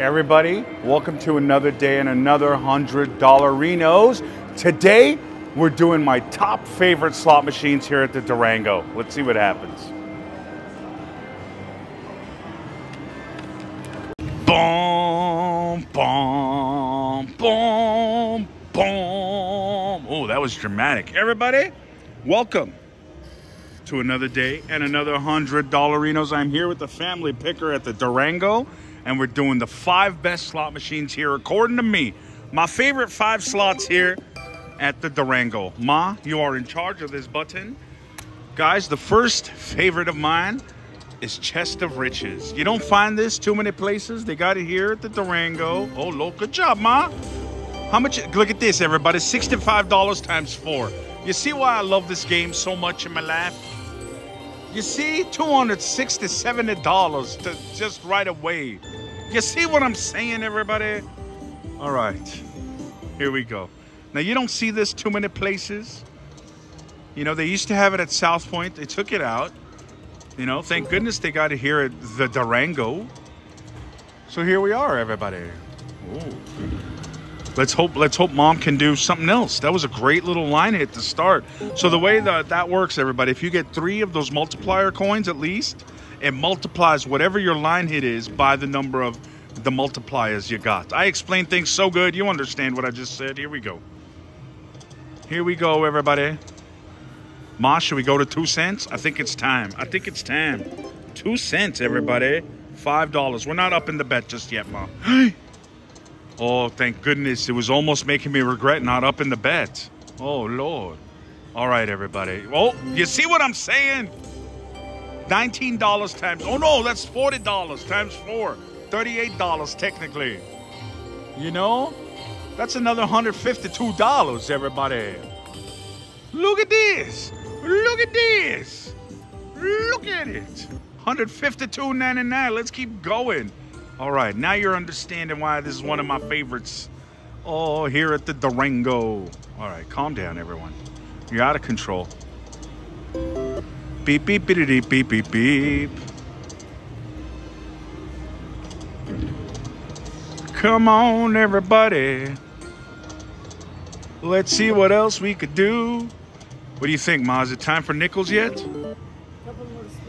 Everybody, welcome to another day and another hundred dollar Renos. Today, we're doing my top favorite slot machines here at the Durango. Let's see what happens. Boom, boom, boom, boom. Oh, that was dramatic. Everybody, welcome to another day and another $100 Renos. I'm here with the family picker at the Durango, and we're doing the five best slot machines here, according to me. My favorite five slots here at the Durango. Ma, you are in charge of this button. Guys, the first favorite of mine is Chest of Riches. You don't find this too many places. They got it here at the Durango. Oh, look, good job, Ma. How much? Look at this, everybody. $65 times four. You see why I love this game so much in my life? You see, $260, $70 to just right away. You see what I'm saying, everybody? All right, here we go. Now, you don't see this too many places. You know, they used to have it at South Point. They took it out. You know, thank goodness they got it here at the Durango. So here we are, everybody. Ooh. Let's hope let's hope mom can do something else. That was a great little line hit to start. So the way that that works, everybody, if you get three of those multiplier coins at least, it multiplies whatever your line hit is by the number of the multipliers you got. I explained things so good, you understand what I just said. Here we go. Here we go, everybody. Ma, should we go to two cents? I think it's time. I think it's time. Two cents, everybody. Five dollars. We're not up in the bet just yet, Ma. Oh, thank goodness. It was almost making me regret not up in the bet. Oh, Lord. All right, everybody. Oh, you see what I'm saying? $19 times. Oh, no, that's $40 times four. $38 technically. You know? That's another $152, everybody. Look at this. Look at this. Look at it. $152.99. Let's keep going. All right, now you're understanding why this is one of my favorites. Oh, here at the Durango. All right, calm down, everyone. You're out of control. Beep, beep, beep, beep, beep, beep. Come on, everybody. Let's see what else we could do. What do you think, Ma? Is it time for nickels yet?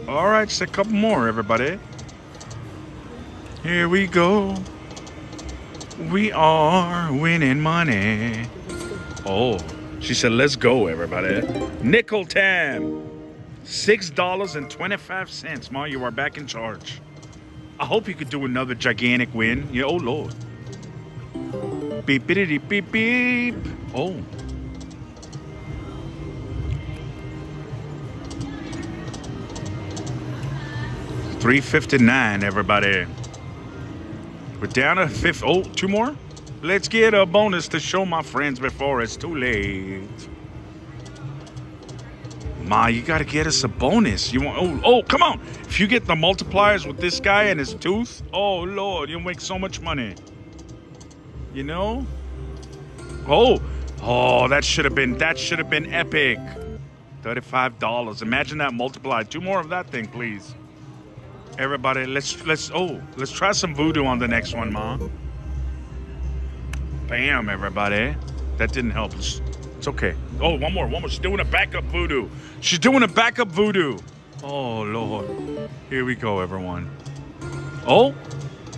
All right, just a couple more, everybody. Here we go. We are winning money. Oh, she said, let's go, everybody. Nickel time. $6.25. Ma, you are back in charge. I hope you could do another gigantic win. Yeah, oh, Lord. Beep, beep, beep, beep. Oh. Three fifty nine, everybody. We're down to fifth. Oh, two more. Let's get a bonus to show my friends before it's too late. Ma, you gotta get us a bonus. You want? Oh, oh, come on! If you get the multipliers with this guy and his tooth, oh lord, you'll make so much money. You know? Oh, oh, that should have been that should have been epic. Thirty-five dollars. Imagine that multiplied. Two more of that thing, please. Everybody, let's let's oh, let's try some voodoo on the next one, Ma. Bam, everybody. That didn't help. It's, it's okay. Oh, one more, one more. She's doing a backup voodoo. She's doing a backup voodoo. Oh Lord. Here we go, everyone. Oh,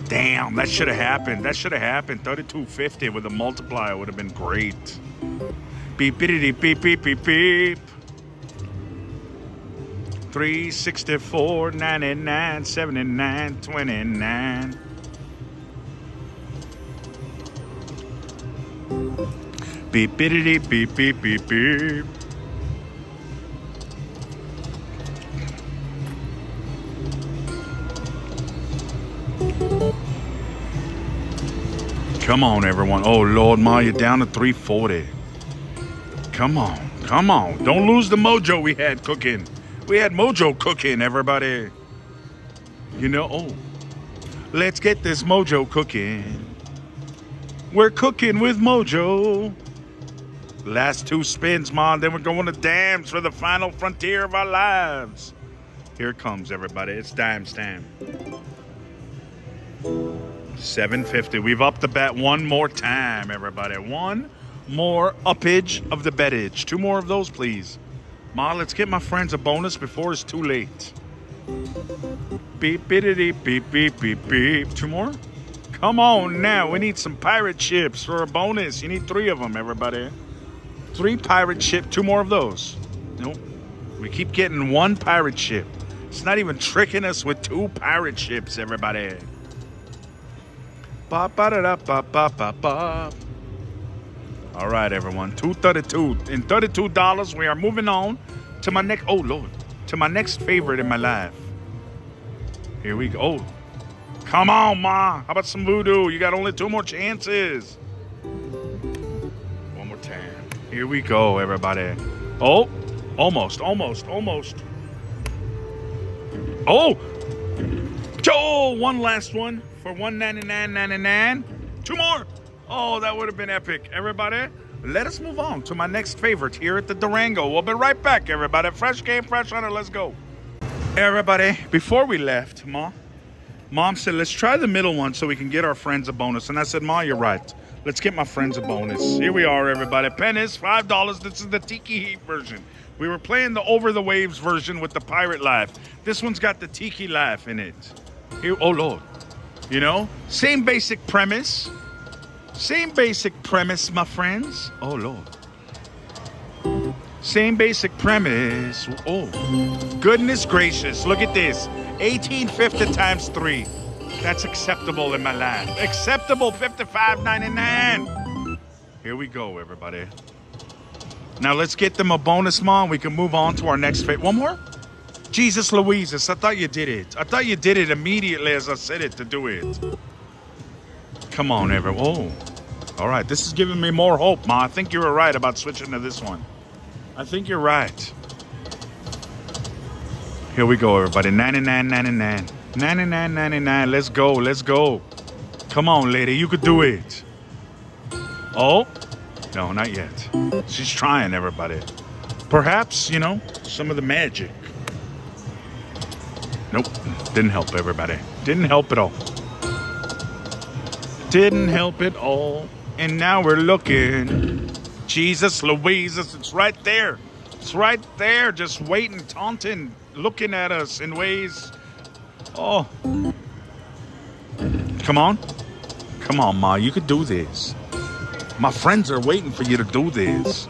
damn, that should have happened. That should have happened. 3250 with a multiplier would have been great. Beep beep beep beep beep beep. 364 99 79 29 beep beep beep beep beep beep Come on, everyone. Oh, Lord, Ma, you're down to 340. Come on. Come on. Don't lose the mojo we had cooking. We had mojo cooking, everybody. You know, oh, let's get this mojo cooking. We're cooking with mojo. Last two spins, Mom. Then we're going to dams for the final frontier of our lives. Here comes, everybody. It's dime time. 750. We've upped the bet one more time, everybody. One more uppage of the bettage. Two more of those, please. Ma, let's get my friends a bonus before it's too late. Beep, beep, beep, beep, beep, beep. Two more? Come on now. We need some pirate ships for a bonus. You need three of them, everybody. Three pirate ship. Two more of those. Nope. We keep getting one pirate ship. It's not even tricking us with two pirate ships, everybody. Ba ba da da ba ba ba ba. All right, everyone. Two thirty-two. In thirty-two dollars, we are moving on to my next. Oh Lord, to my next favorite in my life. Here we go. Come on, ma. How about some voodoo? You got only two more chances. Here we go, everybody. Oh, almost, almost, almost. Oh, Joe, one last one for 199.99. Two more. Oh, that would have been epic. Everybody, let us move on to my next favorite here at the Durango. We'll be right back, everybody. Fresh game, fresh hunter. Let's go. Everybody, before we left, Ma, Mom said, let's try the middle one so we can get our friends a bonus. And I said, Ma, you're right. Let's get my friends a bonus. Here we are, everybody. Pen is $5. This is the Tiki Heat version. We were playing the Over the Waves version with the Pirate Laugh. This one's got the Tiki Laugh in it. Here, oh, Lord. You know, same basic premise. Same basic premise, my friends. Oh, Lord. Same basic premise. Oh, goodness gracious. Look at this 1850 times three. That's acceptable in my life. Acceptable 55.99. Here we go, everybody. Now let's get them a bonus, mom. We can move on to our next fit. One more? Jesus Louises, I thought you did it. I thought you did it immediately as I said it to do it. Come on, everyone. Oh, all right. This is giving me more hope, Ma. I think you were right about switching to this one. I think you're right. Here we go, everybody. 99.99. 99.99. Let's go. Let's go. Come on, lady. You could do it. Oh, no, not yet. She's trying, everybody. Perhaps, you know, some of the magic. Nope. Didn't help everybody. Didn't help at all. Didn't help at all. And now we're looking. Jesus Louise, it's right there. It's right there, just waiting, taunting, looking at us in ways. Oh. Come on. Come on, Ma. You could do this. My friends are waiting for you to do this.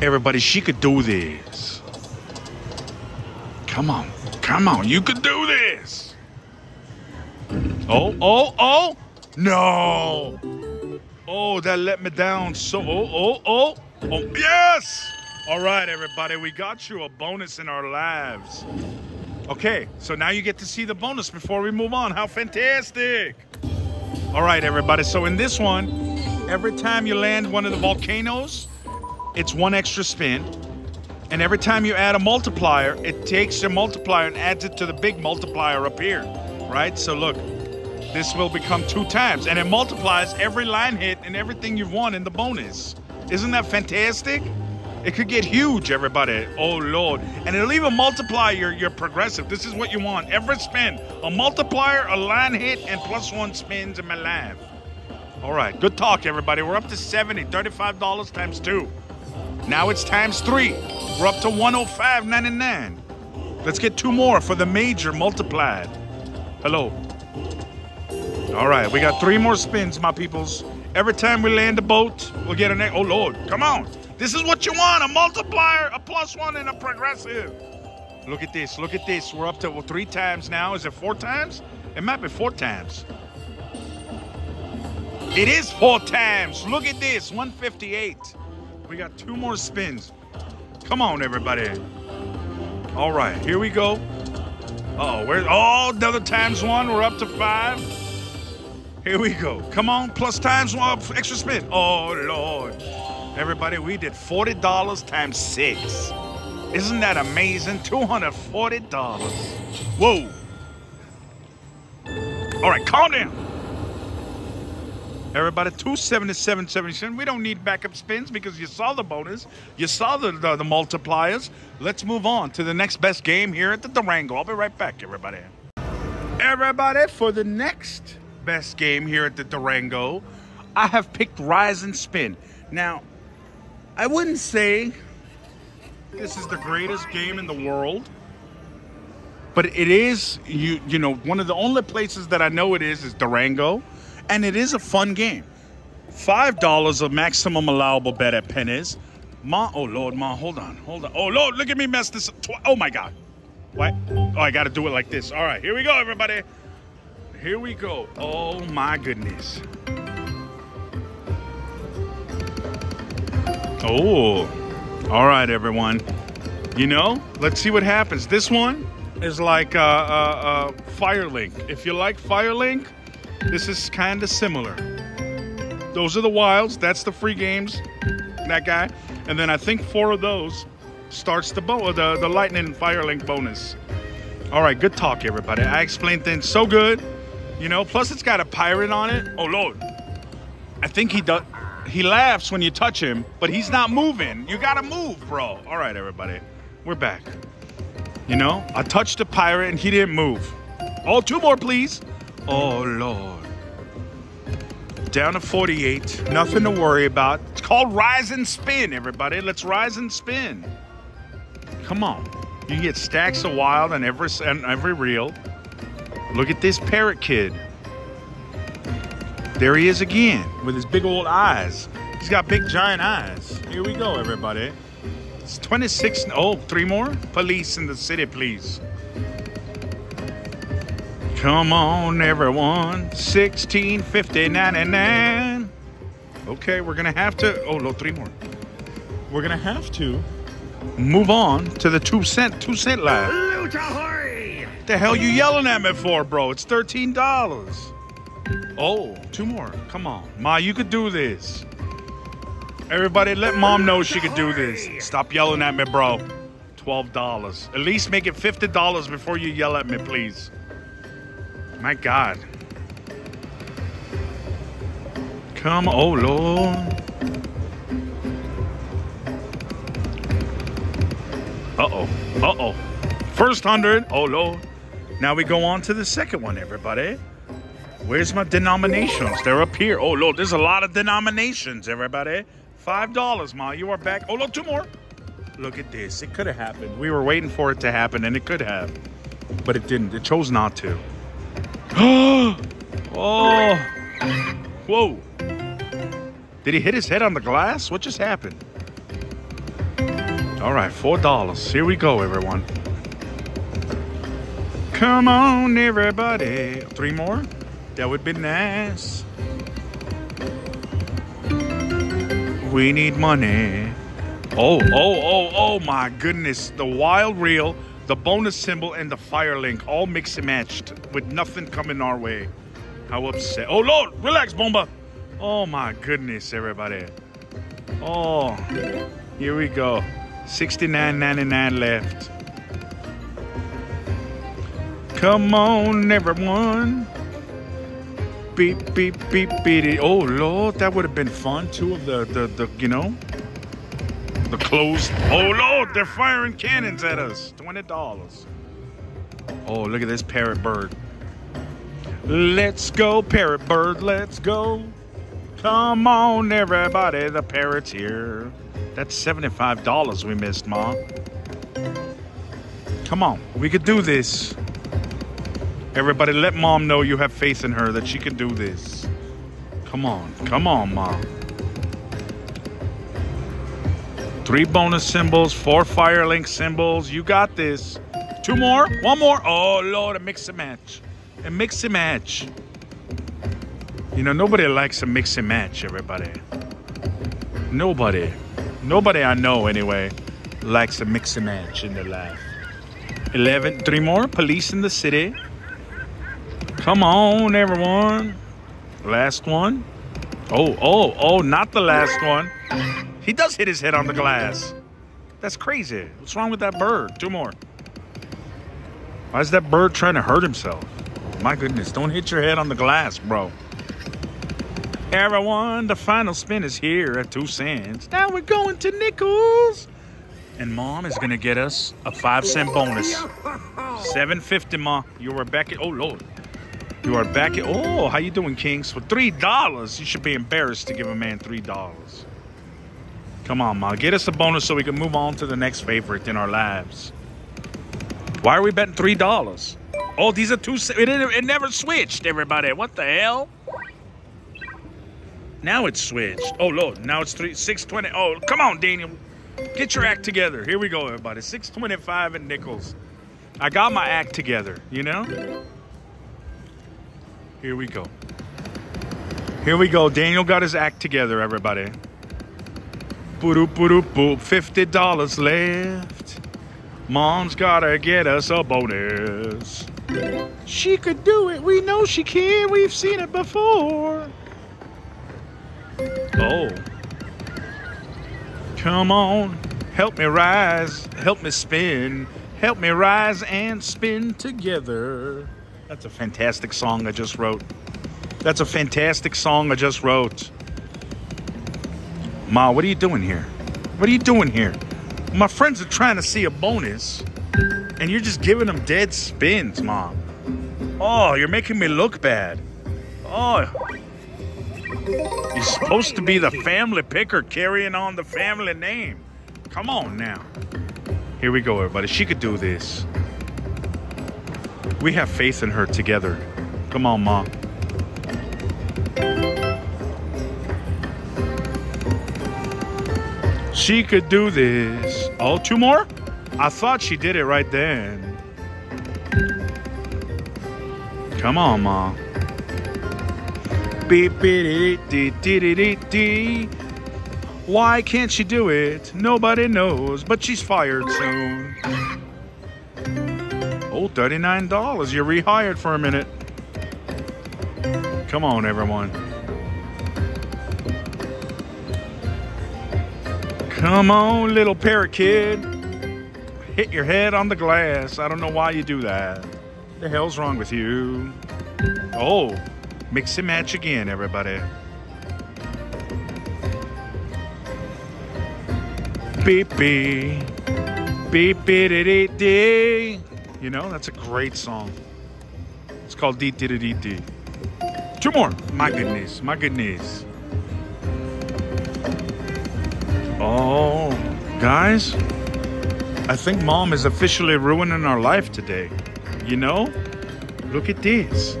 Everybody, she could do this. Come on. Come on. You could do this. Oh, oh, oh. No. Oh, that let me down. So, oh, oh, oh. Oh, yes. All right, everybody. We got you a bonus in our lives. Okay, so now you get to see the bonus before we move on. How fantastic. All right, everybody. So in this one, every time you land one of the volcanoes, it's one extra spin. And every time you add a multiplier, it takes your multiplier and adds it to the big multiplier up here, right? So look, this will become two times. And it multiplies every line hit and everything you've won in the bonus. Isn't that fantastic? It could get huge, everybody. Oh, Lord. And it'll even multiply your, your progressive. This is what you want. Every spin, a multiplier, a line hit, and plus one spins in my life. All right, good talk, everybody. We're up to 70, $35 times two. Now it's times three. We're up to 105.99. Let's get two more for the major multiplied. Hello. All right, we got three more spins, my peoples. Every time we land a boat, we'll get an. Oh Lord, come on! This is what you want: a multiplier, a plus one, and a progressive. Look at this. Look at this. We're up to well, three times now. Is it four times? It might be four times. It is four times. Look at this. 158. We got two more spins. Come on, everybody. All right, here we go. Oh, where's oh another times one? We're up to five. Here we go. Come on, plus times one extra spin. Oh Lord. Everybody, we did $40 times six. Isn't that amazing? $240. Whoa. All right, calm down. Everybody, 277.77. We don't need backup spins because you saw the bonus. You saw the, the, the multipliers. Let's move on to the next best game here at the Durango. I'll be right back, everybody. Everybody, for the next best game here at the Durango, I have picked Rise and Spin. Now, I wouldn't say this is the greatest game in the world, but it is you you know one of the only places that I know it is is Durango, and it is a fun game. Five dollars of maximum allowable bet at pennies. Ma, oh Lord, Ma, hold on, hold on. Oh Lord, look at me mess this. Up. Oh my God, what? Oh, I got to do it like this. All right, here we go, everybody. Here we go. Oh my goodness. Oh, all right, everyone. You know, let's see what happens. This one is like a, uh, uh, Firelink. If you like Firelink, this is kind of similar. Those are the wilds. That's the free games. That guy, and then I think four of those starts the bo- the the lightning Firelink bonus. All right, good talk, everybody. I explained things so good, you know. Plus, it's got a pirate on it. Oh lord, I think he does. He laughs when you touch him, but he's not moving. You gotta move, bro. All right, everybody, we're back. You know, I touched a pirate and he didn't move. Oh, two more, please. Oh lord. Down to 48. Nothing to worry about. It's called Rise and Spin, everybody. Let's rise and spin. Come on. You get stacks of wild on every on every reel. Look at this parrot kid. There he is again with his big old eyes. He's got big giant eyes. Here we go, everybody. It's 26. Oh, three more? Police in the city, please. Come on, everyone. 16, 50, 99. Okay, we're going to have to. Oh, no, three more. We're going to have to move on to the two cent, two cent line. The hell you yelling at me for, bro? It's $13. Oh, two more. Come on. Ma, you could do this. Everybody, let mom know she could do this. Stop yelling at me, bro. $12. At least make it $50 before you yell at me, please. My God. Come, oh Lord. Uh-oh. Uh-oh. First hundred. Oh Lord. Now we go on to the second one, everybody. Where's my denominations? They're up here. Oh Lord, there's a lot of denominations, everybody. Five dollars, Ma. You are back. Oh Lord, two more. Look at this. It could have happened. We were waiting for it to happen, and it could have. But it didn't. It chose not to. oh. Whoa. Did he hit his head on the glass? What just happened? All right, four dollars. Here we go, everyone. Come on, everybody. Three more? That would be nice. We need money. Oh, oh, oh, oh my goodness. The wild reel, the bonus symbol, and the fire link all mixed and matched with nothing coming our way. How upset. Oh, Lord, relax, Bomba. Oh my goodness, everybody. Oh, here we go. 69.99 left. Come on, everyone. Beep, beep, beep, beep. it. Oh, Lord, that would have been fun. Two of the, the, the, you know, the closed. Oh, Lord, they're firing cannons at us. $20. Oh, look at this parrot bird. Let's go, parrot bird, let's go. Come on, everybody, the parrot's here. That's $75 we missed, Mom. Come on, we could do this. Everybody, let Mom know you have faith in her, that she can do this. Come on, come on, Mom. Three bonus symbols, four fire link symbols. You got this. Two more, one more. Oh, Lord, a mix and match. A mix and match. You know, nobody likes a mix and match, everybody. Nobody. Nobody I know, anyway, likes a mix and match in their life. 11, three more. Police in the city. Come on, everyone. Last one. Oh, oh, oh, not the last one. He does hit his head on the glass. That's crazy. What's wrong with that bird? Two more. Why is that bird trying to hurt himself? My goodness, don't hit your head on the glass, bro. Everyone, the final spin is here at two cents. Now we're going to nickels. And mom is gonna get us a five cent bonus. 750, ma. You are back at, oh Lord. You are back at, oh, how you doing, Kings? For $3, you should be embarrassed to give a man $3. Come on, ma. Get us a bonus so we can move on to the next favorite in our lives. Why are we betting $3? Oh, these are two, it, it never switched, everybody. What the hell? Now it's switched. Oh, Lord. Now it's three, 620. Oh, come on, Daniel. Get your act together. Here we go, everybody. 625 and nickels. I got my act together, you know? Here we go. Here we go. Daniel got his act together, everybody. Boop, boop, boop. $50 left. Mom's gotta get us a bonus. She could do it. We know she can. We've seen it before. Oh. Come on, help me rise, help me spin, help me rise and spin together. That's a fantastic song I just wrote. That's a fantastic song I just wrote. Ma, what are you doing here? What are you doing here? My friends are trying to see a bonus, and you're just giving them dead spins, Mom. Oh, you're making me look bad. Oh, you're supposed to be the family picker carrying on the family name. Come on now. Here we go, everybody. She could do this. We have faith in her together. Come on, Ma. She could do this. Oh, two more? I thought she did it right then. Come on, Ma. Beep, dee, dee, dee, dee, dee. Why can't she do it? Nobody knows, but she's fired soon. Oh, $39. You're rehired for a minute. Come on, everyone. Come on, little parrot kid. Hit your head on the glass. I don't know why you do that. The hell's wrong with you? Oh. Mix and match again, everybody. Beep beep. Beep beep dee dee. You know, that's a great song. It's called Dee Dee Dee Dee. Two more. My goodness. My goodness. Oh, guys, I think mom is officially ruining our life today. You know? Look at this.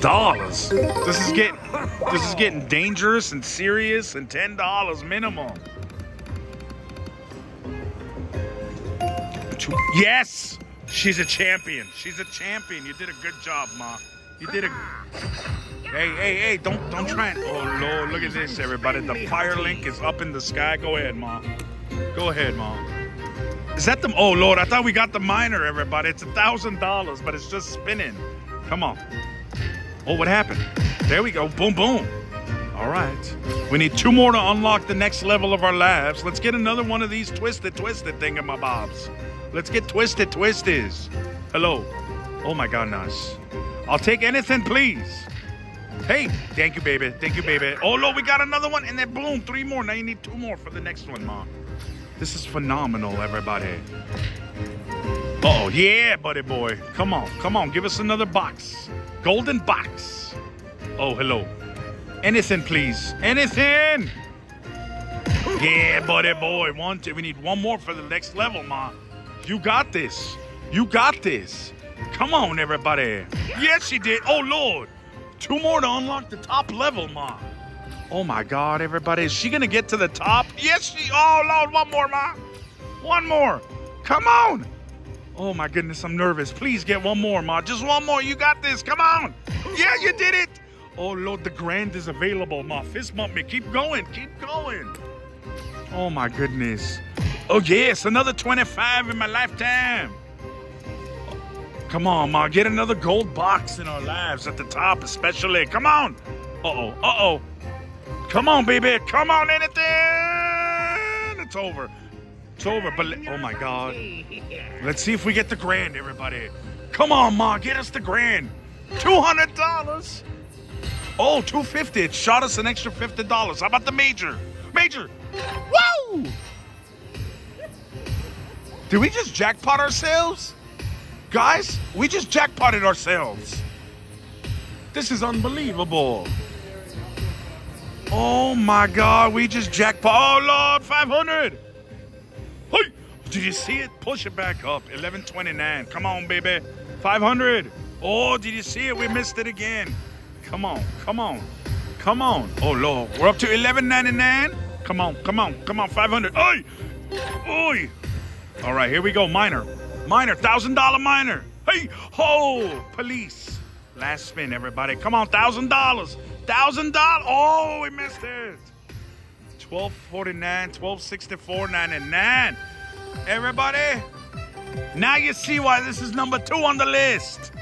dollars. This is getting this is getting dangerous and serious and ten dollars minimum. Yes, she's a champion. She's a champion. You did a good job, Ma. You did a. Hey, hey, hey! Don't don't try and. Oh Lord, look at this, everybody. The fire link is up in the sky. Go ahead, Ma. Go ahead, Ma. Is that the? Oh Lord, I thought we got the miner, everybody. It's a thousand dollars, but it's just spinning. Come on. Oh, what happened? There we go. Boom, boom. All right. We need two more to unlock the next level of our lives. Let's get another one of these twisted, twisted thingamabobs. Let's get twisted, twisties. Hello. Oh my God, Nas. I'll take anything, please. Hey, thank you, baby. Thank you, baby. Oh, Lord, we got another one. And then boom, three more. Now you need two more for the next one, Mom. This is phenomenal, everybody. oh, yeah, buddy boy. Come on, come on. Give us another box. Golden box. Oh, hello. Anything, please. Anything. Yeah, buddy boy. One, two. We need one more for the next level, ma. You got this. You got this. Come on, everybody. Yes, she did. Oh, Lord. Two more to unlock the top level, ma. Oh, my God, everybody. Is she going to get to the top? Yes, she. Oh, Lord. One more, ma. One more. Come on. Oh my goodness, I'm nervous. Please get one more, Ma. Just one more. You got this. Come on. Yeah, you did it. Oh Lord, the grand is available, Ma. Fist bump me. Keep going. Keep going. Oh my goodness. Oh yes, another 25 in my lifetime. Come on, Ma. Get another gold box in our lives at the top, especially. Come on. Uh-oh. Uh-oh. Come on, baby. Come on, anything. It's over. It's over, but oh my god. Let's see if we get the grand, everybody. Come on, Ma, get us the grand. $200. Oh, 250 It shot us an extra $50. How about the major? Major, Woo! Did we just jackpot ourselves? Guys, we just jackpotted ourselves. This is unbelievable. Oh my God, we just jackpot. Oh Lord, 500. Hey, did you see it? Push it back up. 1129. Come on, baby. 500. Oh, did you see it? We missed it again. Come on, come on, come on. Oh Lord, we're up to 1199. Come on, come on, come on. 500. Oi, oi. All right, here we go. Minor, thousand dollar minor. Hey, ho, police. Last spin, everybody. Come on, thousand dollars. Thousand dollars. Oh, we missed it. 1249, 1264, 99. Everybody, now you see why this is number two on the list.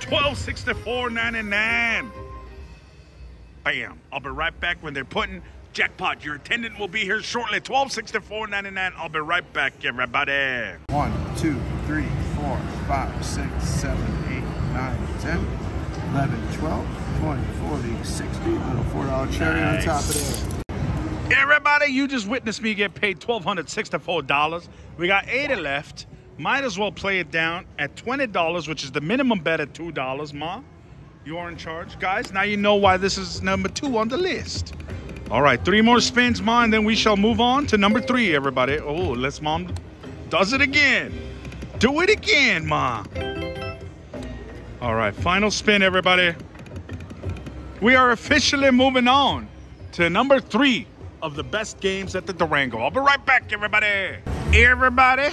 1264.99. Bam. I'll be right back when they're putting jackpot. Your attendant will be here shortly. 1264.99. I'll be right back, everybody. One, two, three, four, five, six, seven, eight, nine, 10, 11, 12, 20, 40, 60. Little $4 cherry Nice. on top of that. Everybody, you just witnessed me get paid $1,264. We got 80 left. Might as well play it down at $20, which is the minimum bet at $2, Ma. You are in charge. Guys, now you know why this is number two on the list. All right, three more spins, and then we shall move on to number three, everybody. Oh, let's Mom does it again. Do it again, Ma. All right, final spin, everybody. We are officially moving on to number three of the best games at the Durango. I'll be right back, everybody. Everybody,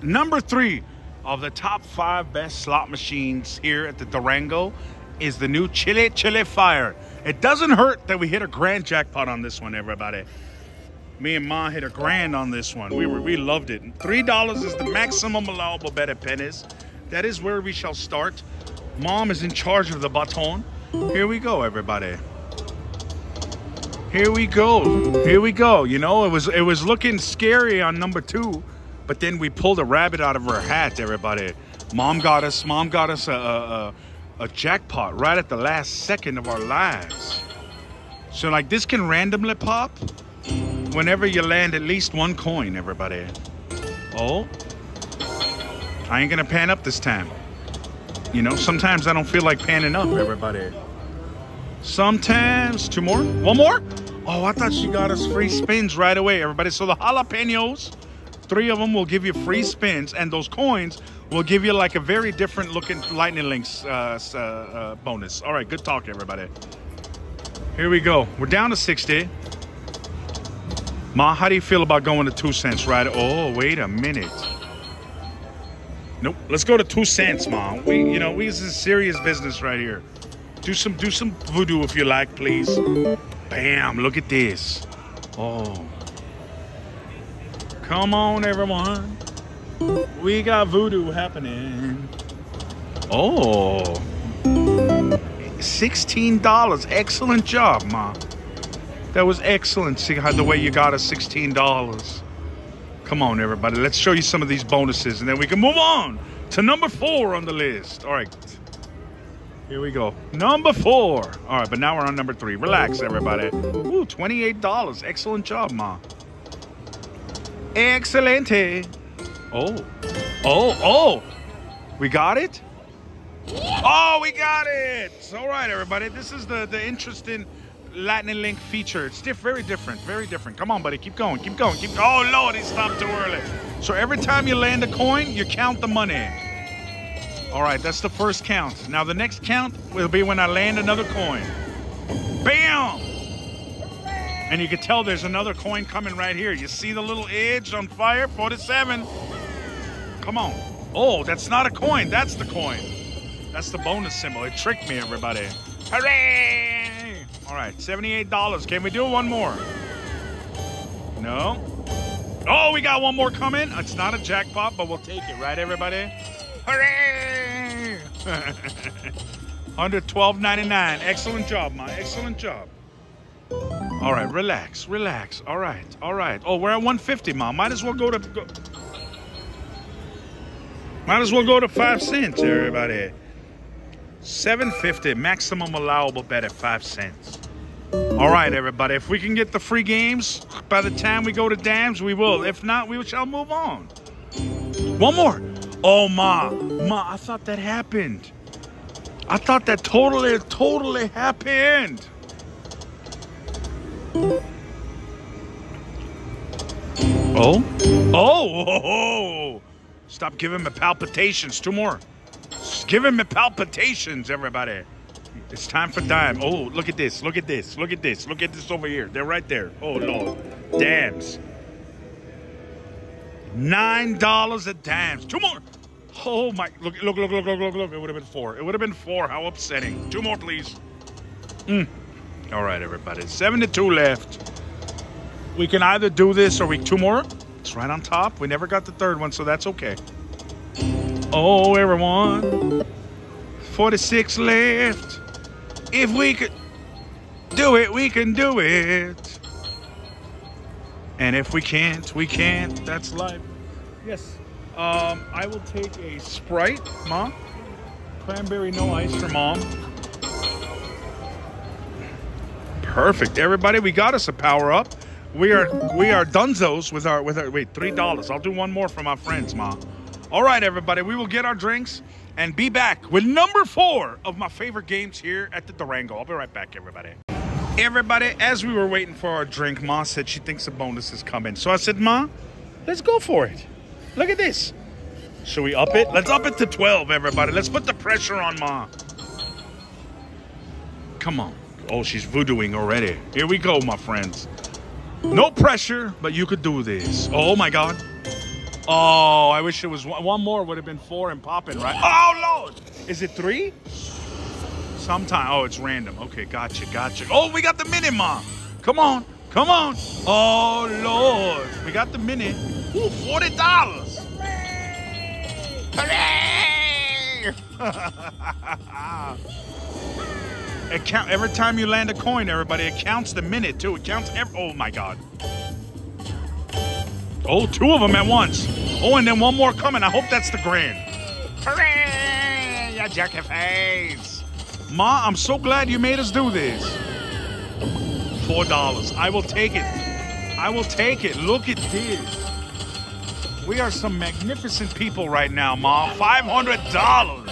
number three of the top five best slot machines here at the Durango is the new Chili Chili Fire. It doesn't hurt that we hit a grand jackpot on this one, everybody. Me and Ma hit a grand on this one. We were we loved it. Three dollars is the maximum allowable bet at pennies. That is where we shall start. Mom is in charge of the baton. Here we go, everybody. Here we go. Here we go. You know, it was it was looking scary on number two, but then we pulled a rabbit out of her hat. Everybody, mom got us. Mom got us a a, a, a jackpot right at the last second of our lives. So like this can randomly pop whenever you land at least one coin. Everybody. Oh, I ain't gonna pan up this time. You know, sometimes I don't feel like panning up. Everybody. Sometimes two more, one more. Oh, I thought she got us free spins right away, everybody. So the jalapenos, three of them will give you free spins, and those coins will give you like a very different looking lightning links uh, uh, uh, bonus. All right, good talk, everybody. Here we go. We're down to sixty. Ma, how do you feel about going to two cents? Right? Oh, wait a minute. Nope. Let's go to two cents, Ma. We, you know, we this is serious business right here. Do some do some voodoo if you like, please. Bam, look at this. Oh. Come on, everyone. We got voodoo happening. Oh. $16. Excellent job, Ma. That was excellent. See how the way you got us $16. Come on, everybody. Let's show you some of these bonuses and then we can move on to number four on the list. All right. Here we go. Number four. All right, but now we're on number three. Relax, everybody. Ooh, $28. Excellent job, Ma. Excelente. Oh. Oh, oh. We got it? Oh, we got it. All right, everybody. This is the, the interesting Lightning Link feature. It's diff- very different, very different. Come on, buddy. Keep going, keep going, keep Oh, Lord, he stopped too early. So every time you land a coin, you count the money. All right, that's the first count. Now the next count will be when I land another coin. Bam! And you can tell there's another coin coming right here. You see the little edge on fire? 47. Come on. Oh, that's not a coin. That's the coin. That's the bonus symbol. It tricked me, everybody. Hooray! All right, $78. Can we do one more? No? Oh, we got one more coming. It's not a jackpot, but we'll take it, right, everybody? Hooray! 112.99. Excellent job, man. Excellent job. All right, relax, relax. All right, all right. Oh, we're at 150, mom. Might as well go to. Go, might as well go to five cents, everybody. 750 maximum allowable bet at five cents. All right, everybody. If we can get the free games by the time we go to dams, we will. If not, we shall move on. One more. Oh, ma, ma! I thought that happened. I thought that totally, totally happened. Oh, oh, oh, oh. Stop giving me palpitations. Two more. Just giving me palpitations, everybody. It's time for dime. Oh, look at this. Look at this. Look at this. Look at this over here. They're right there. Oh, Lord. Dams. Nine dollars a dams. Two more. Oh my! Look! Look! Look! Look! Look! Look! Look! It would have been four. It would have been four. How upsetting! Two more, please. Mm. All right, everybody. Seven to two left. We can either do this or we two more. It's right on top. We never got the third one, so that's okay. Oh, everyone. 46 left. If we could do it, we can do it. And if we can't, we can't. That's life. Yes. Um, I will take a Sprite, Mom. Cranberry, no ice for Mom. Perfect. Everybody, we got us a power up. We are we are dunzos with our with our wait three dollars. I'll do one more for my friends, Ma. All right, everybody, we will get our drinks and be back with number four of my favorite games here at the Durango. I'll be right back, everybody. Everybody, as we were waiting for our drink, Ma said she thinks a bonus is coming. So I said, Ma, let's go for it. Look at this. Should we up it? Let's up it to 12, everybody. Let's put the pressure on Ma. Come on. Oh, she's voodooing already. Here we go, my friends. No pressure, but you could do this. Oh my God. Oh, I wish it was one, one more would have been four and popping, right? Oh Lord. Is it three? Sometime. Oh, it's random. Okay, gotcha, gotcha. Oh, we got the minute, mom. Come on, come on. Oh Lord, we got the minute. Ooh, forty dollars. Hooray! It count every time you land a coin, everybody. It counts the minute too. It counts every. Oh my god. Oh, two of them at once. Oh, and then one more coming. I hope that's the grand. Hooray! Ya jerky face. Ma, I'm so glad you made us do this. Four dollars. I will take it. I will take it. Look at this. We are some magnificent people right now, Ma. Five hundred dollars.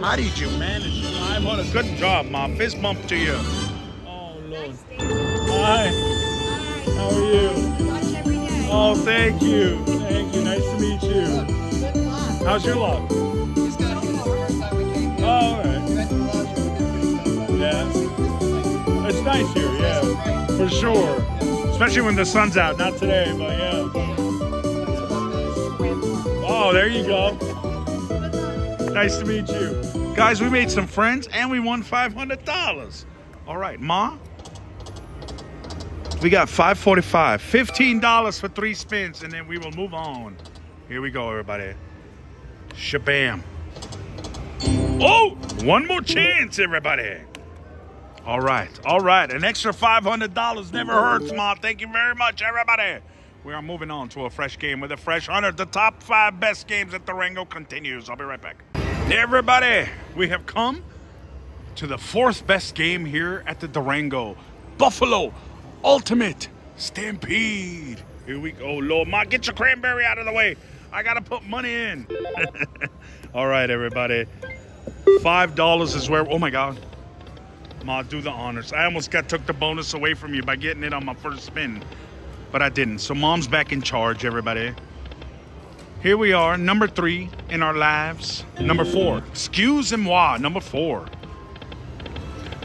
How did you manage? I'm on a good job, Mom. Fist bump to you. Oh, Lord. Hi. How are you? Oh, thank you. Thank you. Nice to meet you. Good luck. How's your luck? Oh, all right. Yeah. It's nice here, yeah. For sure. Especially when the sun's out. Not today, but yeah. Oh, there you go. Nice to meet you. Guys, we made some friends and we won $500. All right, Ma. We got 545 $15 for three spins, and then we will move on. Here we go, everybody. Shabam. Oh, one more chance, everybody. All right, all right. An extra $500 never hurts, Ma. Thank you very much, everybody. We are moving on to a fresh game with a fresh hunter. The top five best games at Durango continues. I'll be right back. Everybody, we have come to the fourth best game here at the Durango. Buffalo Ultimate Stampede. Here we go. Lord, Ma, get your cranberry out of the way. I got to put money in. All right, everybody. $5 is where, oh my God. Ma, do the honors. I almost got took the bonus away from you by getting it on my first spin, but I didn't. So mom's back in charge, everybody. Here we are, number three in our lives. Number four, excuse moi, number four.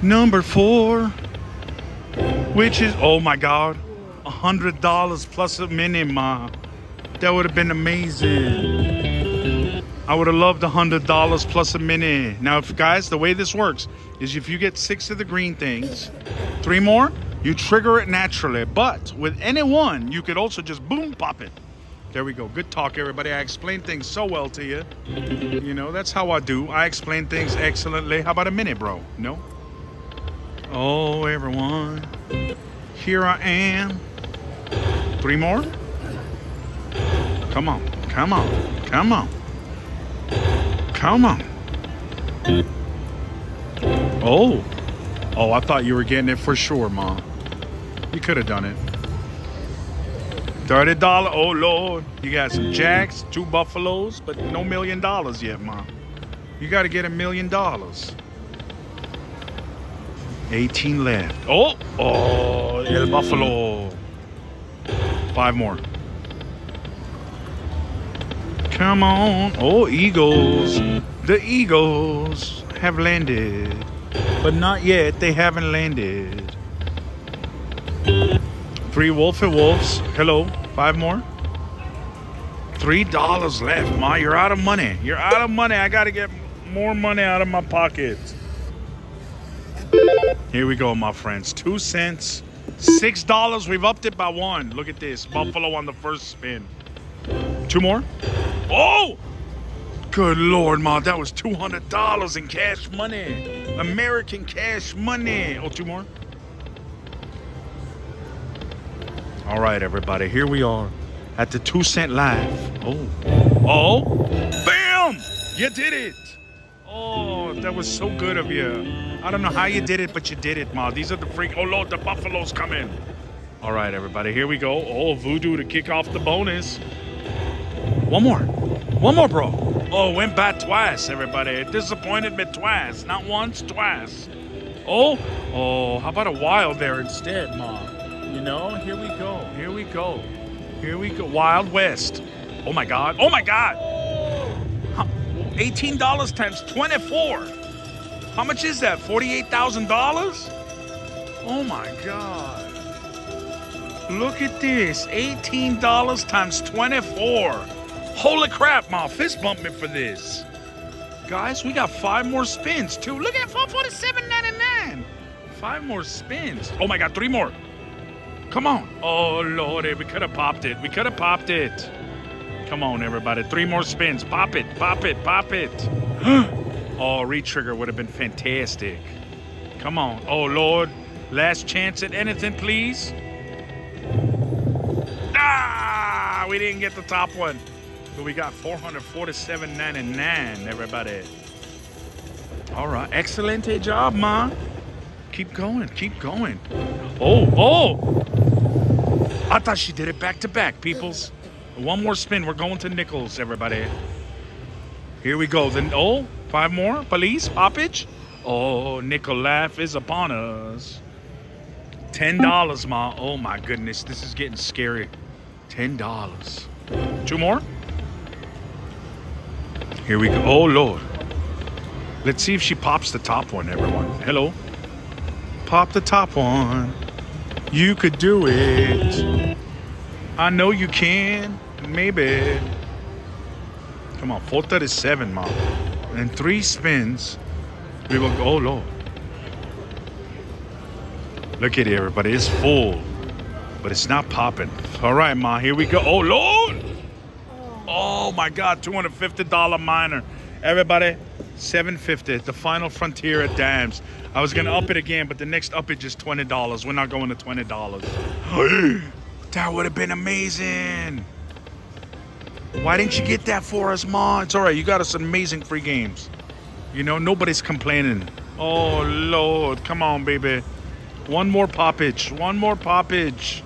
Number four, which is, oh my God, a $100 plus a minimum. That would have been amazing. I would have loved a $100 plus a minute. Now, if guys, the way this works is if you get six of the green things, three more, you trigger it naturally. But with any one, you could also just boom, pop it. There we go. Good talk, everybody. I explain things so well to you. You know, that's how I do. I explain things excellently. How about a minute, bro? No? Oh, everyone. Here I am. Three more? Come on. Come on. Come on. Come on. Oh. Oh, I thought you were getting it for sure, Ma. You could have done it. Thirty dollar. Oh Lord, you got some jacks, two buffaloes, but no million dollars yet, Mom. You got to get a million dollars. 18 left. Oh, oh, El Buffalo. Five more. Come on. Oh, Eagles. The Eagles have landed. But not yet. They haven't landed. Three Wolfie Wolves. Hello. Five more. Three dollars left, Ma. You're out of money. You're out of money. I got to get more money out of my pocket. Here we go, my friends. Two cents. Six dollars. We've upped it by one. Look at this. Buffalo on the first spin. Two more. Oh! Good Lord, Ma. That was $200 in cash money. American cash money. Oh, two more. All right, everybody. Here we are at the two cent live. Oh. Oh. Bam! You did it. Oh, that was so good of you. I don't know how you did it, but you did it, Ma. These are the freak. Oh, Lord, the Buffaloes coming. All right, everybody. Here we go. Oh, Voodoo to kick off the bonus. One more. One more, bro. Oh, went back twice, everybody. It disappointed me twice. Not once, twice. Oh, oh, how about a wild there instead, Ma? Know, here we go. Here we go. Here we go. Wild West. Oh, my God. Oh, my God. $18 times 24. How much is that? $48,000? Oh my God. Look at this. $18 times 24. Holy crap, my fist bumped me for this. Guys, we got five more spins too. Look at 447.99. Five more spins. Oh my God, three more. Come on. Oh Lordy, we could have popped it. We could have popped it. Come on, everybody. Three more spins. Pop it, pop it, pop it. oh, retrigger would have been fantastic. Come on. Oh, Lord. Last chance at anything, please. Ah, we didn't get the top one. But we got 447.99, everybody. All right. Excellent job, Ma. Keep going. Keep going. Oh, oh. I thought she did it back to back, peoples. One more spin. We're going to nickels, everybody. Here we go. Then oh, five more. Police, poppage. Oh, nickel laugh is upon us. Ten dollars, ma. Oh my goodness, this is getting scary. Ten dollars. Two more. Here we go. Oh Lord. Let's see if she pops the top one, everyone. Hello. Pop the top one. You could do it. I know you can. Maybe. Come on, 437, mom. And three spins. We will go. Oh, Lord. Look at it, everybody. It's full. But it's not popping. All right, Ma. Here we go. Oh, Lord. Oh, my God. $250 minor. Everybody, 750 The final frontier at Dams. I was to up it again, but the next up it just $20. We're not going to $20. that would have been amazing. Why didn't you get that for us, Ma? It's all right. You got us amazing free games. You know, nobody's complaining. Oh, Lord. Come on, baby. One more poppage. One more poppage.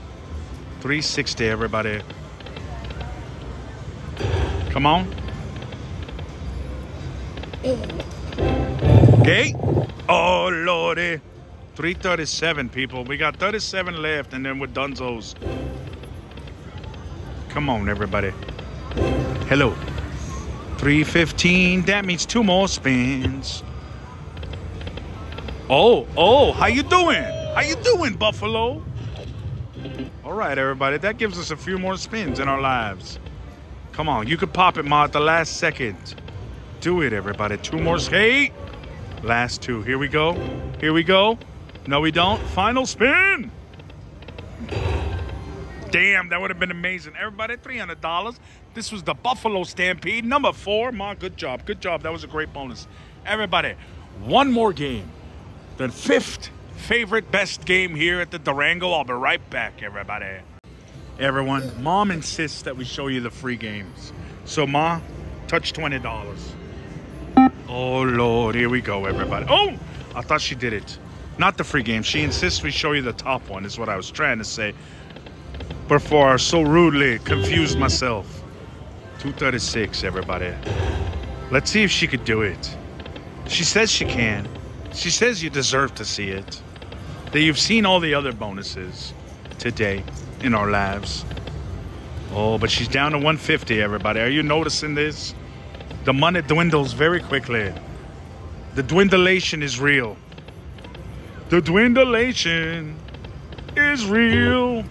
360, everybody. Come on. Okay. Oh, Lordy. 337, people. We got 37 left, and then we're Dunzos. Come on, everybody. Hello. 315. That means two more spins. Oh, oh, how you doing? How you doing, Buffalo? All right, everybody. That gives us a few more spins in our lives. Come on, you could pop it, Ma, at the last second. Do it, everybody. Two more skate. Last two. Here we go. Here we go. No, we don't. Final spin. Damn, that would have been amazing. Everybody, $300. This was the Buffalo Stampede, number four. Ma, good job. Good job. That was a great bonus. Everybody, one more game. The fifth favorite best game here at the Durango. I'll be right back, everybody. Everyone, Mom insists that we show you the free games. So, Ma, touch $20. Oh, Lord. Here we go, everybody. Oh, I thought she did it. Not the free game. She insists we show you the top one, is what I was trying to say. Before I so rudely confused myself. 236, everybody. Let's see if she could do it. She says she can. She says you deserve to see it. That you've seen all the other bonuses today in our lives. Oh, but she's down to 150, everybody. Are you noticing this? The money dwindles very quickly. The dwindlation is real. The dwindlation is real.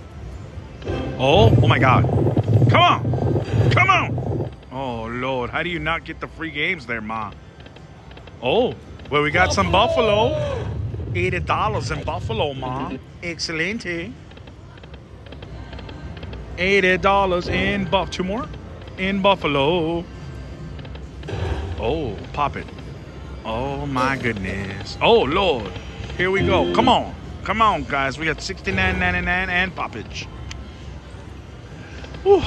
Oh, oh my God. Come on. Come on. Oh, Lord. How do you not get the free games there, Ma? Oh, well, we got some Buffalo. $80 in Buffalo, Ma. Excelente. Eh? $80 in Buff. Two more? In Buffalo. Oh, pop it. Oh, my goodness. Oh, Lord. Here we go. Come on. Come on, guys. We got $69.99 and poppage. Whew.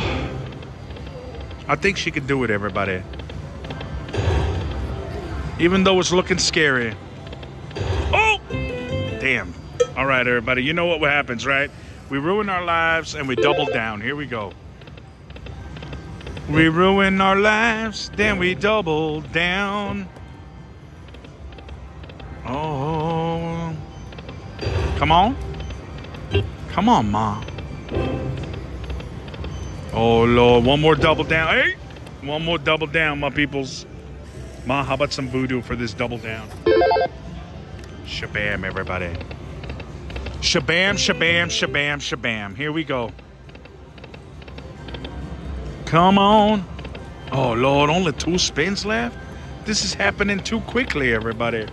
I think she could do it, everybody. Even though it's looking scary. Oh! Damn. All right, everybody. You know what happens, right? We ruin our lives and we double down. Here we go. We ruin our lives, then we double down. Oh. Come on. Come on, Ma. Oh, Lord. One more double down. Hey! One more double down, my peoples. Ma, how about some voodoo for this double down? Shabam, everybody. Shabam, shabam, shabam, shabam. Here we go. Come on. Oh, Lord, only two spins left? This is happening too quickly, everybody.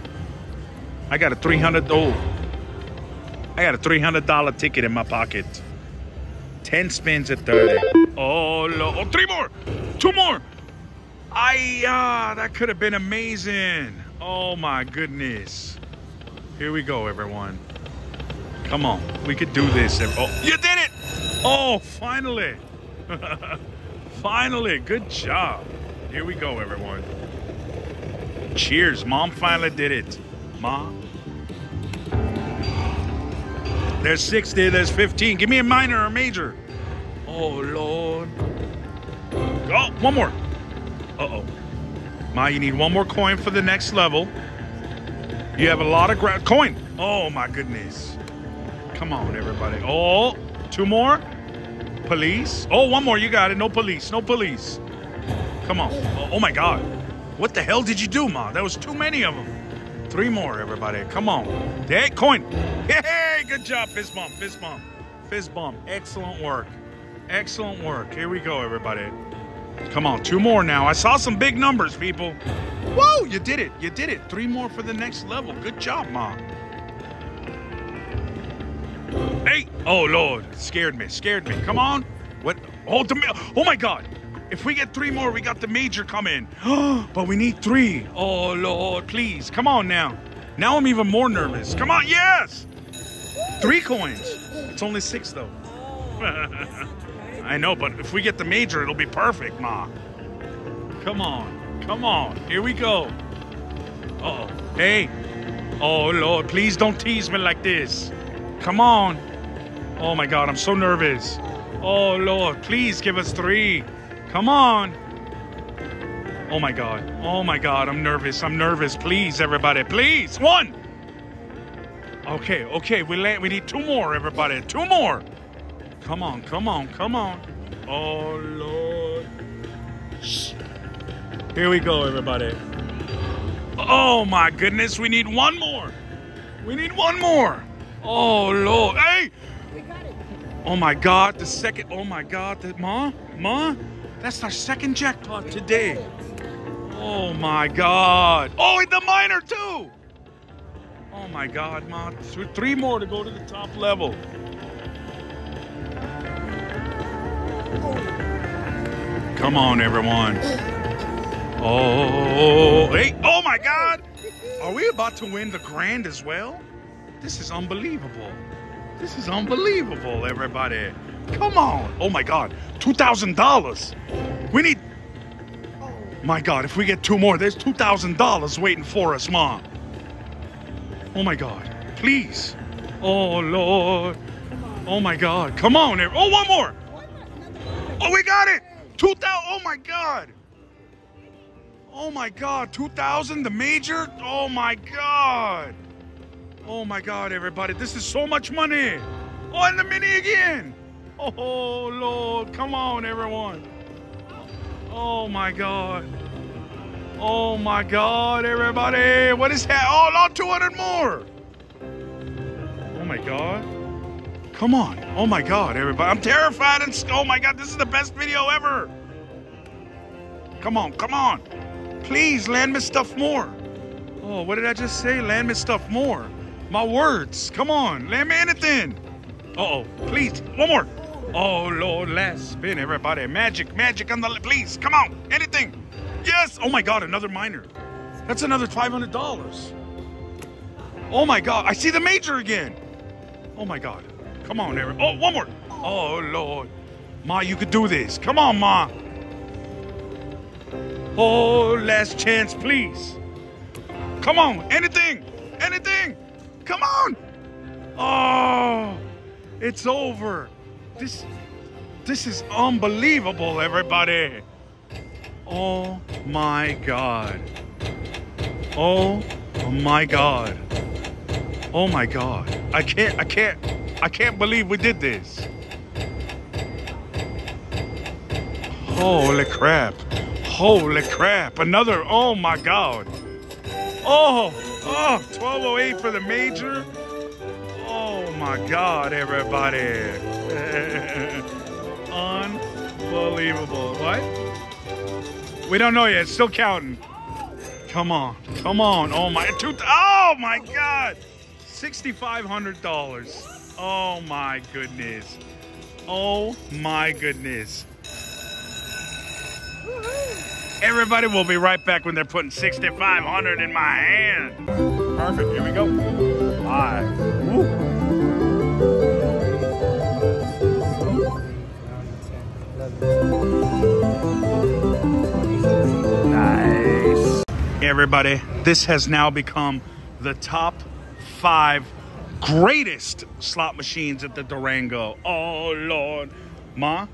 I got a 300 oh. I got a $300 ticket in my pocket. 10 spins at 30. Oh, Lord. Oh, three more. Two more. I ah, that could have been amazing. Oh my goodness. Here we go, everyone. Come on, we could do this. Oh, you did it! Oh, finally. finally, good job. Here we go, everyone. Cheers, mom finally did it. Mom. There's 60, there's 15. Give me a minor or a major. Oh, Lord. Oh, one more. Uh-oh. Ma, you need one more coin for the next level. You have a lot of coin. Oh my goodness. Come on, everybody. Oh, two more. Police. Oh, one more. You got it. No police. No police. Come on. Oh, oh my God. What the hell did you do, Ma? That was too many of them. Three more, everybody. Come on. Hey, coin. Hey, good job. Fist bump. Fist bump. Fist bump. Excellent work. Excellent work. Here we go, everybody. Come on, two more now. I saw some big numbers, people. Whoa, you did it. You did it. Three more for the next level. Good job, Ma. Hey, oh Lord, scared me, scared me. Come on. What? Hold the. Oh my God. If we get three more, we got the major coming. but we need three. Oh Lord, please. Come on now. Now I'm even more nervous. Come on, yes. Three coins. It's only six though. I know, but if we get the major, it'll be perfect, Ma. Come on. Come on. Here we go. Uh oh. Hey. Oh, Lord. Please don't tease me like this. Come on. Oh, my God. I'm so nervous. Oh, Lord. Please give us three. Come on. Oh, my God. Oh, my God. I'm nervous. I'm nervous. Please, everybody. Please. One. Okay. Okay. We, land, we need two more, everybody. Two more. Come on, come on, come on. Oh, Lord. Shh. Here we go, everybody. Oh, my goodness. We need one more. We need one more. Oh, Lord. Hey! Oh, my God. The second. Oh, my God. The, Ma? Ma? That's our second jackpot today. Oh, my God. Oh, the minor, too. Oh, my God, Ma. Three more to go to the top level. Come on, everyone. Oh, hey, oh my God. Are we about to win the grand as well? This is unbelievable. This is unbelievable, everybody. Come on. Oh my God. $2,000. We need. My God, if we get two more, there's $2,000 waiting for us, Mom. Oh my God. please. Oh, Lord. Oh, my God. Come on. Oh, one more. Oh, we got it. 2000. Oh, my God. Oh, my God. 2000, the major. Oh, my God. Oh, my God, everybody. This is so much money. Oh, and the mini again. Oh, Lord. Come on, everyone. Oh, my God. Oh, my God, everybody. What is that? Oh, no, 200 more. Oh, my God. Come on. Oh, my God, everybody. I'm terrified. And oh, my God, this is the best video ever. Come on, come on. Please, land me stuff more. Oh, what did I just say? Land me stuff more. My words. Come on, Let me in anything. Uh oh, please, one more. Oh Lord, last spin, everybody. Magic, magic on the please. Come on, anything. Yes. Oh my God, another minor. That's another five hundred dollars. Oh my God, I see the major again. Oh my God, come on, Aaron. Oh, one more. Oh Lord, Ma, you could do this. Come on, Ma. Oh, last chance, please. Come on, anything. Come on. Oh, it's over. This, this is unbelievable, everybody. Oh my God. Oh my God. Oh my God. I can't, I can't, I can't believe we did this. Holy crap. Holy crap. Another, oh my God. Oh, oh, 1208 for the major. Oh my God, everybody. Unbelievable. What? We don't know yet. Still counting. Come on. Come on. Oh my. Oh my God. $6,500. Oh my goodness. Oh my goodness. Everybody will be right back when they're putting 6,500 in my hand. Perfect. Here we go. Right. Woo. Nice. Everybody, this has now become the top five greatest slot machines at the Durango. Oh, Lord. Ma,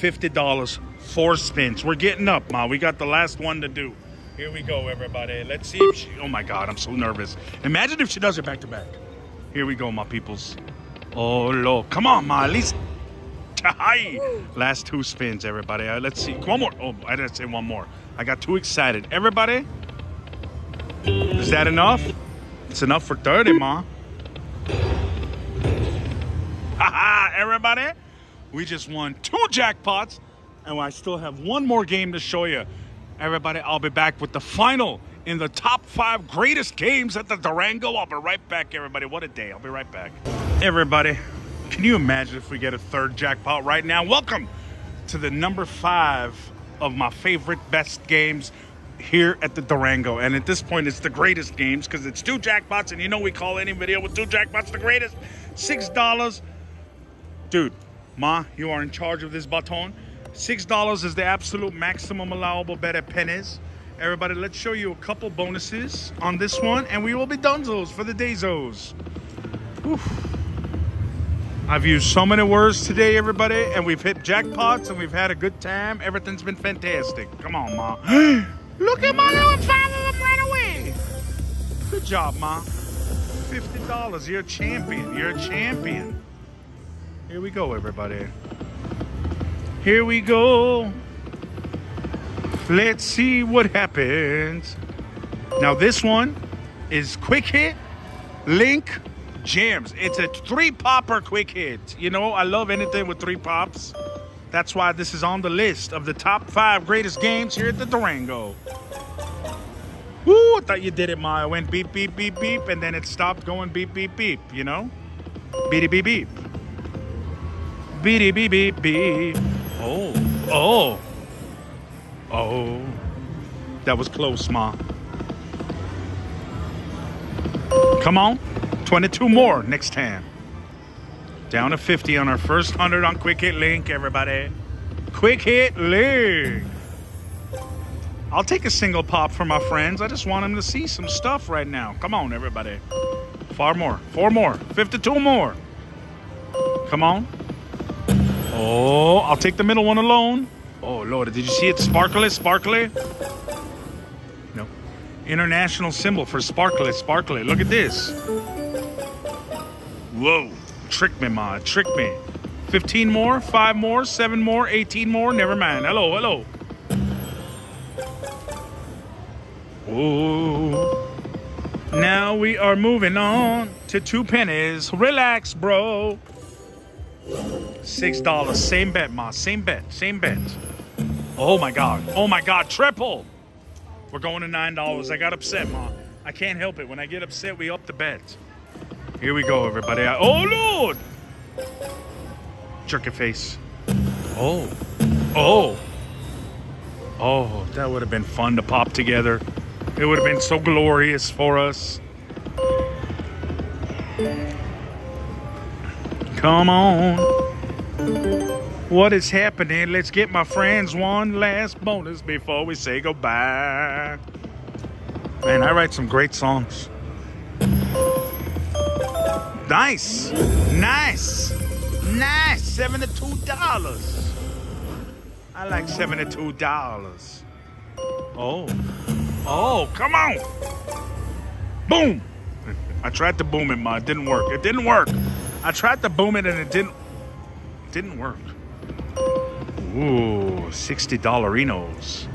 $50, four spins. We're getting up, Ma. We got the last one to do. Here we go, everybody. Let's see if she. Oh, my God, I'm so nervous. Imagine if she does it back to back. Here we go, my peoples. Oh, Lord. Come on, Ma. At least. Last two spins, everybody. Uh, let's see. One more. Oh, I didn't say one more. I got too excited. Everybody, is that enough? It's enough for 30, Ma. Haha, everybody. We just won two jackpots, and I still have one more game to show you. Everybody, I'll be back with the final in the top five greatest games at the Durango. I'll be right back, everybody. What a day. I'll be right back. Everybody, can you imagine if we get a third jackpot right now? Welcome to the number five of my favorite best games here at the Durango. And at this point, it's the greatest games because it's two jackpots, and you know we call any video with two jackpots the greatest. Six dollars. Dude, Ma, you are in charge of this baton. Six dollars is the absolute maximum allowable bet at pennies. Everybody, let's show you a couple bonuses on this one, and we will be donezo for the dayzos. Oof. I've used so many words today, everybody, and we've hit jackpots and we've had a good time. Everything's been fantastic. Come on, Ma. Look at my little five of them right away. Good job, Ma. $50. You're a champion. You're a champion. Here we go, everybody. Here we go. Let's see what happens. Now, this one is quick hit, link, jams. It's a three popper quick hit. You know, I love anything with three pops. That's why this is on the list of the top five greatest games here at the Durango. Woo, I thought you did it, Ma. It went beep, beep, beep, beep, and then it stopped going beep, beep, beep, you know? Beady, beep, beep. Beady, beep, beep, beep. Oh, oh, oh. That was close, Ma. Come on. 22 more next time. Down to 50 on our first 100 on Quick Hit Link, everybody. Quick Hit Link. I'll take a single pop for my friends. I just want them to see some stuff right now. Come on, everybody. Far more. Four more. 52 more. Come on. Oh, I'll take the middle one alone. Oh, Lord, did you see it? Sparkly, sparkly. No. International symbol for sparkly, sparkly. Look at this. Whoa. Trick me, ma. Trick me. 15 more, 5 more, 7 more, 18 more. Never mind. Hello, hello. Oh. Now we are moving on to two pennies. Relax, bro. Six dollars. Same bet, ma. Same bet. Same bet. Oh my god. Oh my god. Triple. We're going to nine dollars. I got upset, ma. I can't help it. When I get upset, we up the bet. Here we go, everybody. I- oh lord. Jerk your face. Oh. Oh. Oh, that would have been fun to pop together. It would have been so glorious for us. Come on. What is happening? Let's get my friends one last bonus before we say goodbye. Man, I write some great songs. Nice. Nice. Nice. $72. I like $72. Oh. Oh, come on. Boom. I tried to boom it, ma. It didn't work. It didn't work. I tried to boom it and it didn't didn't work. Ooh, 60 dollarinos.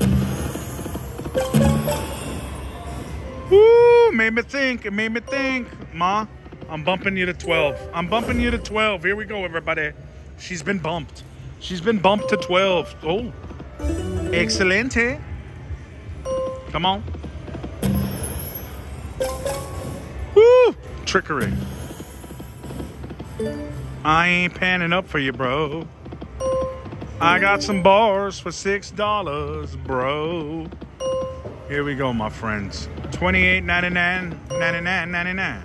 Ooh, made me think. It made me think. Ma, I'm bumping you to 12. I'm bumping you to 12. Here we go, everybody. She's been bumped. She's been bumped to 12. Oh. Excelente. Come on. Woo! Trickery. I ain't panning up for you, bro. I got some bars for six dollars, bro. Here we go, my friends. Twenty-eight ninety-nine, ninety-nine, ninety-nine.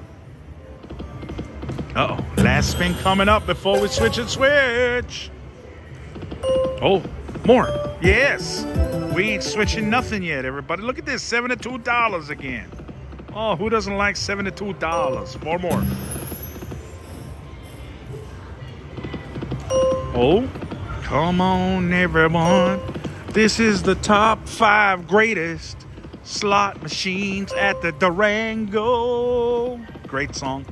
Uh oh, last spin coming up before we switch and Switch. Oh, more. Yes. We ain't switching nothing yet, everybody. Look at this, seventy-two dollars again. Oh, who doesn't like seventy-two dollars? Four more. Oh, come on, everyone. This is the top five greatest slot machines at the Durango. Great song.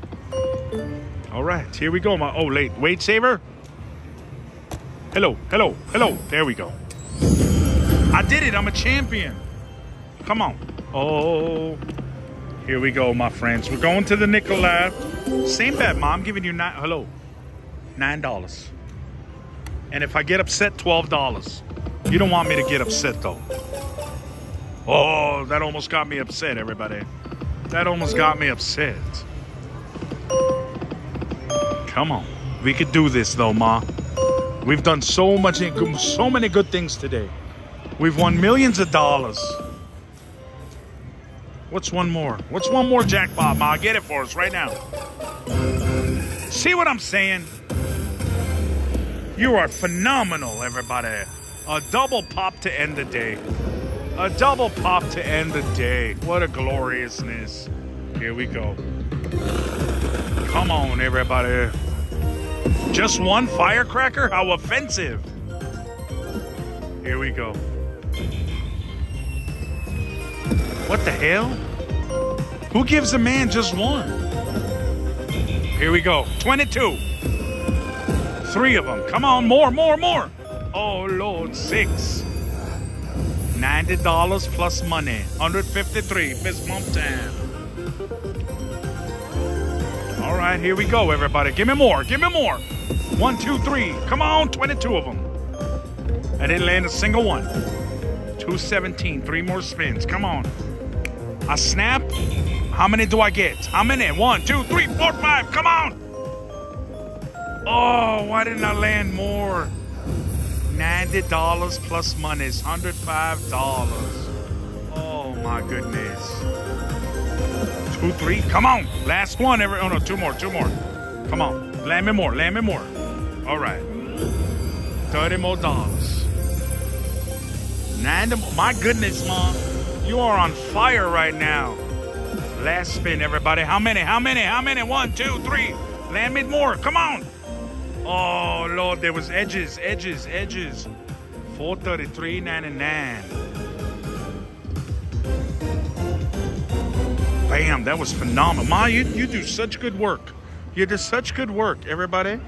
All right, here we go. My oh, late wait saver. Hello, hello, hello. There we go. I did it. I'm a champion. Come on. Oh, here we go, my friends. We're going to the nickel lab. Same bet, mom. Giving you nine. Hello, nine dollars. And if I get upset, $12. You don't want me to get upset though. Oh, that almost got me upset, everybody. That almost got me upset. Come on. We could do this though, Ma. We've done so much so many good things today. We've won millions of dollars. What's one more? What's one more jackpot, Ma? Get it for us right now. See what I'm saying? You are phenomenal, everybody. A double pop to end the day. A double pop to end the day. What a gloriousness. Here we go. Come on, everybody. Just one firecracker? How offensive. Here we go. What the hell? Who gives a man just one? Here we go. 22. Three of them. Come on, more, more, more. Oh, Lord, six. $90 plus money. 153. Fist bump time. All right, here we go, everybody. Give me more. Give me more. One, two, three. Come on, 22 of them. I didn't land a single one. 217. Three more spins. Come on. I snap. How many do I get? How many? One, two, three, four, five. Come on. Oh, why didn't I land more? $90 plus monies, $105. Oh my goodness. Two, three, come on. Last one, every, oh no, two more, two more. Come on, land me more, land me more. All right. 30 more dollars. 90 more, my goodness, mom. You are on fire right now. Last spin, everybody. How many? How many? How many? One, two, three. Land me more. Come on. Oh Lord, there was edges, edges, edges. 433.99. Bam, that was phenomenal. Ma, you, you do such good work. You do such good work, everybody.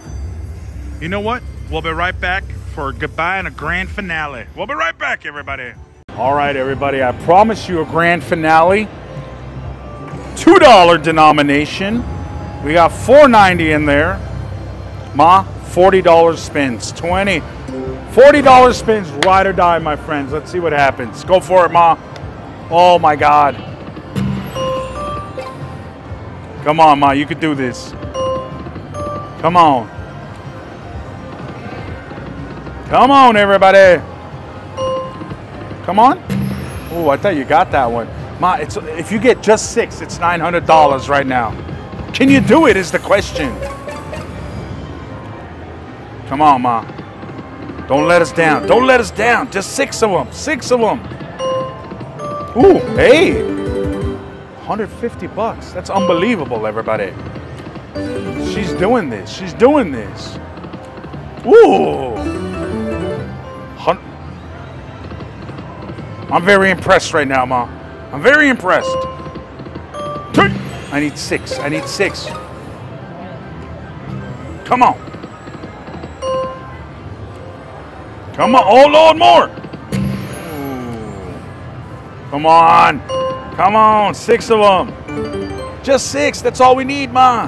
You know what? We'll be right back for goodbye and a grand finale. We'll be right back, everybody. All right, everybody. I promise you a grand finale. $2 denomination. We got 490 in there. Ma, $40 spins. 20. $40 spins, ride or die, my friends. Let's see what happens. Go for it, Ma. Oh my God. Come on, Ma, you could do this. Come on. Come on, everybody. Come on. Oh, I thought you got that one. Ma, it's if you get just six, it's $900 right now. Can you do it is the question. Come on, Ma. Don't let us down. Don't let us down. Just six of them. Six of them. Ooh, hey. 150 bucks. That's unbelievable, everybody. She's doing this. She's doing this. Ooh. Hun- I'm very impressed right now, Ma. I'm very impressed. I need six. I need six. Come on. Come on. Oh, Lord, more. Come on. Come on. Six of them. Just six. That's all we need, Ma.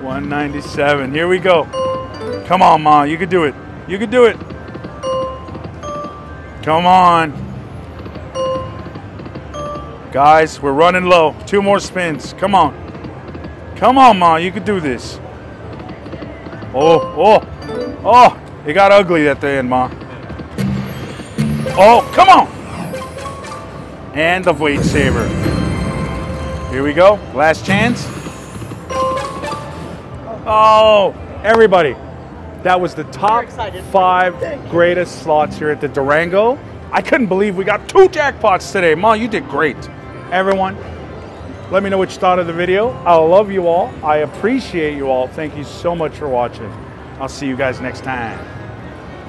197. Here we go. Come on, Ma. You can do it. You can do it. Come on. Guys, we're running low. Two more spins. Come on. Come on, Ma. You can do this. Oh, oh, oh. It got ugly at the end, Ma. Oh, come on. And the weight saver. Here we go. Last chance. Oh, everybody. That was the top five greatest slots here at the Durango. I couldn't believe we got two jackpots today. Ma, you did great. Everyone, let me know what you thought of the video. I love you all. I appreciate you all. Thank you so much for watching. I'll see you guys next time.